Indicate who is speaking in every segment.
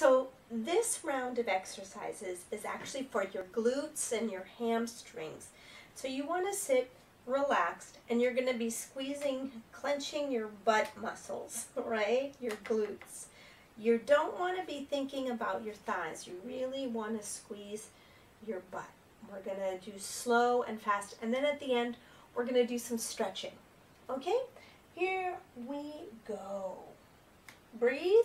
Speaker 1: So this round of exercises is actually for your glutes and your hamstrings. So you want to sit relaxed and you're going to be squeezing, clenching your butt muscles, right? Your glutes. You don't want to be thinking about your thighs. You really want to squeeze your butt. We're going to do slow and fast. And then at the end, we're going to do some stretching. Okay? Here we go. Breathe.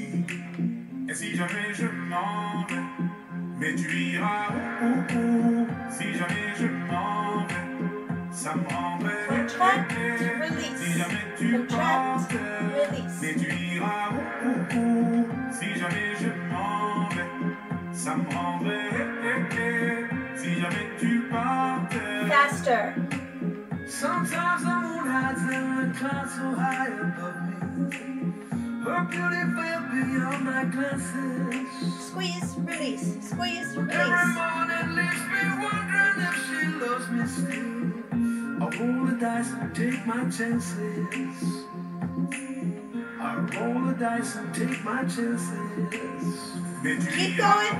Speaker 2: Et si jamais je m'en vais, mais tu iras où, où, où. Si jamais je m'en vais, ça me rendrait.
Speaker 1: Contract,
Speaker 2: Si
Speaker 1: release.
Speaker 2: jamais tu
Speaker 1: release.
Speaker 2: mais tu iras où, où, où? Si jamais je m'en vais, ça me rendrait. Si jamais tu partais.
Speaker 1: Faster.
Speaker 3: Sometimes in the clouds so high above me. Her beauty fell beyond my glances.
Speaker 1: Squeeze, release. Squeeze,
Speaker 3: Every
Speaker 1: release.
Speaker 3: morning leaves me wondering if she loves me still. I roll the dice and take my chances. I roll the dice and take my chances.
Speaker 1: Keep going.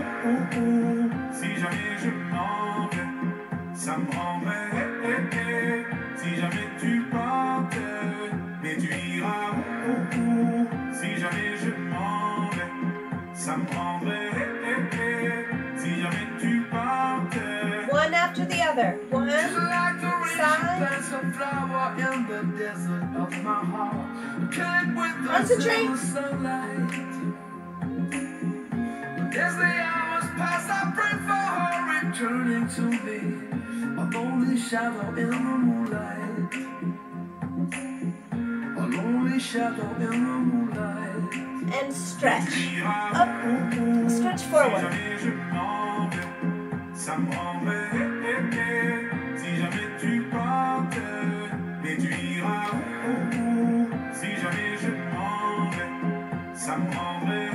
Speaker 2: Si jamais je m'en vais, ça me rendrait. Si jamais tu partais,
Speaker 3: heart. Connect with us
Speaker 1: Concentrate.
Speaker 3: in the sunlight. As the hours pass, I pray for her returning to me. A lonely shadow in the moonlight. A lonely shadow in the moonlight.
Speaker 1: And stretch. Up. Stretch forward.
Speaker 2: Ça me rendrait.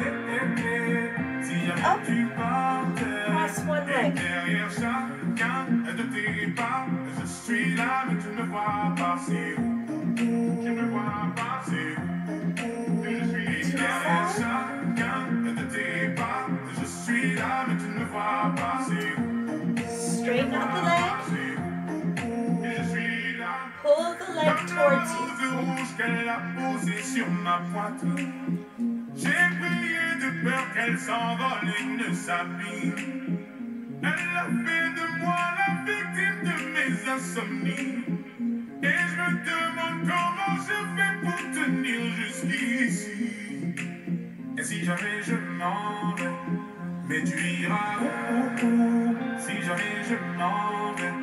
Speaker 2: Si jamais
Speaker 1: Up.
Speaker 2: tu partais. Et derrière chacun de tes pas, je suis là, mais tu ne me vois pas. C'est où. Tu ne me vois pas. C'est où, où. Je suis derrière chacun de tes pas, je suis là, mais tu ne me vois pas. C'est où.
Speaker 1: Straighten out the leg. Pull the leg towards you.
Speaker 2: J'ai prié de peur qu'elle s'envole et ne s'abîme. Elle a fait de moi la victime de mes insomnies. Et je me demande comment je fais pour tenir jusqu'ici. Et si jamais je m'en vais, mais tu iras où. Si jamais je m'en vais,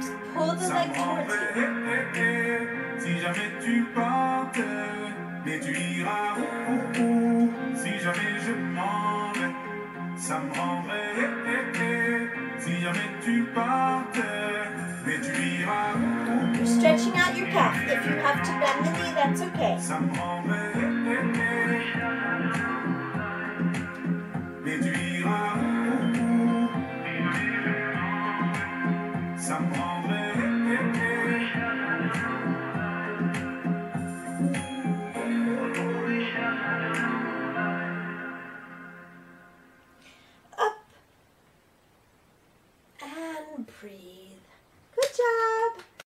Speaker 2: ça me
Speaker 1: towards you.
Speaker 2: rendrait. Si jamais tu partais, mais tu iras où, où, où. Si jamais je m'en vais, ça me rendrait. Si jamais tu partais, mais tu iras où, où,
Speaker 1: You're stretching out your calf. If you have to bend the knee, that's okay.
Speaker 2: ça me rendrait. Mais tu iras où, où, où. Ça me rendrait.
Speaker 1: Humphrey.